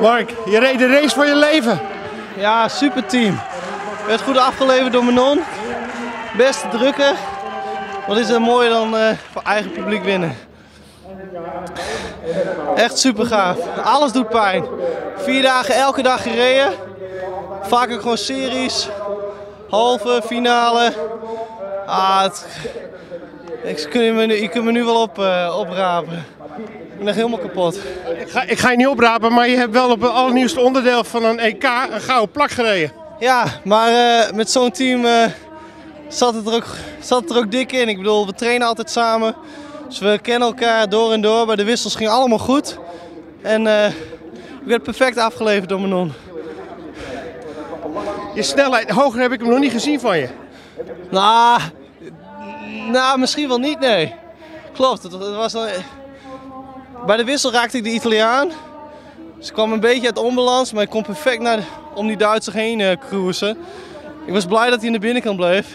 Mark, je reed de race voor je leven. Ja, super team. Werd goed afgeleverd door Manon. Beste drukken. Wat is er mooier dan uh, voor eigen publiek winnen? Echt super gaaf. Alles doet pijn. Vier dagen elke dag gereden. Vaak ook gewoon series. Halve, finale. Ah, ik, kun je, me, je kunt me nu wel op, uh, oprapen. Ik ben echt helemaal kapot. Ik ga, ik ga je niet oprapen, maar je hebt wel op het allernieuwste onderdeel van een EK een gouden plak gereden. Ja, maar uh, met zo'n team uh, zat, het er ook, zat het er ook dik in. Ik bedoel, we trainen altijd samen. Dus we kennen elkaar door en door. Bij de wissels ging allemaal goed. En uh, ik werd perfect afgeleverd door Manon. Je snelheid, hoger heb ik hem nog niet gezien van je. Nou, nou misschien wel niet, nee. Klopt, het, was... Bij de wissel raakte ik de Italiaan. Ze kwam een beetje uit onbalans, maar ik kon perfect naar, om die Duitser heen uh, cruisen. Ik was blij dat hij in de binnenkant bleef.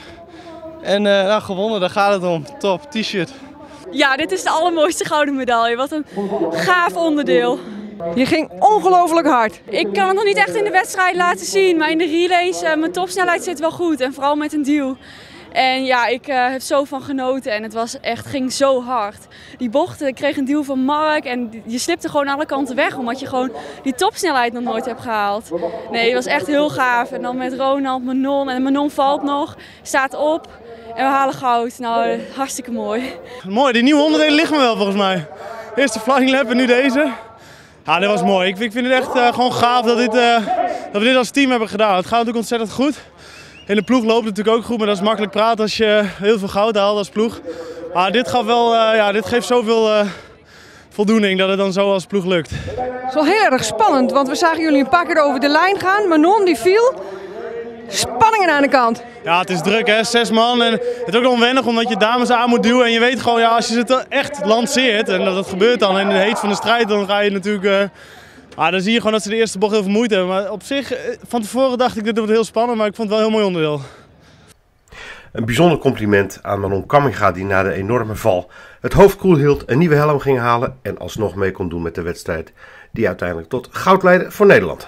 En uh, nou, gewonnen, daar gaat het om. Top, t-shirt. Ja, dit is de allermooiste gouden medaille. Wat een gaaf onderdeel. Je ging ongelooflijk hard. Ik kan het nog niet echt in de wedstrijd laten zien, maar in de relays, uh, mijn topsnelheid zit wel goed. En vooral met een duw. En ja, ik uh, heb zo van genoten en het was echt, ging zo hard. Die bochten, ik kreeg een duw van Mark en je slipte gewoon alle kanten weg omdat je gewoon die topsnelheid nog nooit hebt gehaald. Nee, het was echt heel gaaf. En dan met Ronald, Manon en Manon valt nog, staat op en we halen goud. Nou, hartstikke mooi. Mooi, die nieuwe onderdelen liggen me wel volgens mij. Eerst de flying lap en nu deze. Ja, dit was mooi. Ik, vind het echt uh, gewoon gaaf dat, dit, dat we dit als team hebben gedaan. Het gaat natuurlijk ontzettend goed. In de ploeg loopt het natuurlijk ook goed, maar dat is makkelijk praten als je heel veel goud haalt als ploeg. Maar dit, gaf wel, uh, ja, dit geeft zoveel uh, voldoening dat het dan zo als ploeg lukt. Het is wel heel erg spannend, want we zagen jullie een paar keer over de lijn gaan. Manon die viel. Spanningen aan de kant. Ja, het is druk hè, zes man. En het is ook onwennig omdat je dames aan moet duwen. En je weet gewoon, ja, als je het echt lanceert, en dat, dat gebeurt dan in de heet van de strijd, dan ga je natuurlijk... Uh, Ah, dan zie je gewoon dat ze de eerste bocht heel veel moeite hebben. Maar op zich, van tevoren dacht ik dit wordt heel spannend, maar ik vond het wel een heel mooi onderdeel. Een bijzonder compliment aan Manon Kamminga die na de enorme val het hoofd koel hield, een nieuwe helm ging halen en alsnog mee kon doen met de wedstrijd die uiteindelijk tot goud leidde voor Nederland.